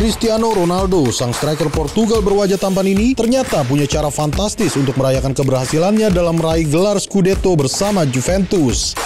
Cristiano Ronaldo, sang striker Portugal berwajah tampan ini, ternyata punya cara fantastis untuk merayakan keberhasilannya dalam meraih gelar Scudetto bersama Juventus.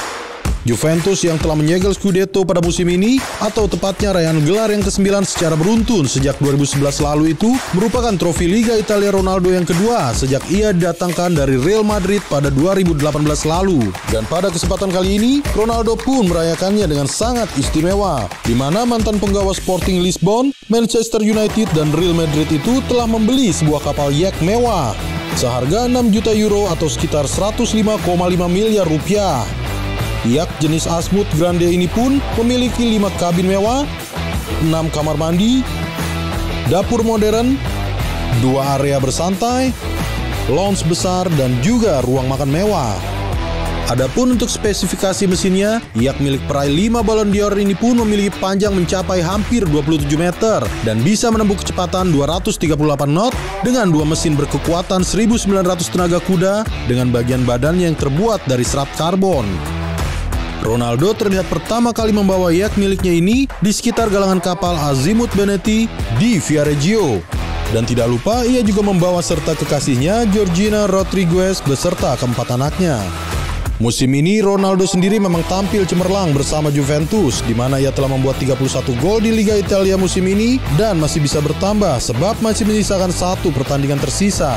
Juventus yang telah menyegel Scudetto pada musim ini, atau tepatnya raihan gelar yang ke-9 secara beruntun sejak 2011 lalu itu, merupakan trofi Liga Italia Ronaldo yang kedua sejak ia didatangkan dari Real Madrid pada 2018 lalu. Dan pada kesempatan kali ini, Ronaldo pun merayakannya dengan sangat istimewa, di mana mantan penggawa Sporting Lisbon, Manchester United, dan Real Madrid itu telah membeli sebuah kapal yak mewah seharga 6 juta euro atau sekitar 105,5 miliar rupiah. Yak jenis Asmut Grande ini pun memiliki 5 kabin mewah, 6 kamar mandi, dapur modern, dua area bersantai, lounge besar, dan juga ruang makan mewah. Adapun untuk spesifikasi mesinnya, yak milik peraih 5 Ballon d'Or ini pun memiliki panjang mencapai hampir 27 meter dan bisa menempuh kecepatan 238 knot dengan dua mesin berkekuatan 1900 tenaga kuda dengan bagian badan yang terbuat dari serat karbon. Ronaldo terlihat pertama kali membawa yak miliknya ini di sekitar galangan kapal Azimut Benetti di Viareggio. Dan tidak lupa ia juga membawa serta kekasihnya Georgina Rodriguez beserta keempat anaknya. Musim ini Ronaldo sendiri memang tampil cemerlang bersama Juventus di mana ia telah membuat 31 gol di Liga Italia musim ini dan masih bisa bertambah sebab masih menyisakan satu pertandingan tersisa.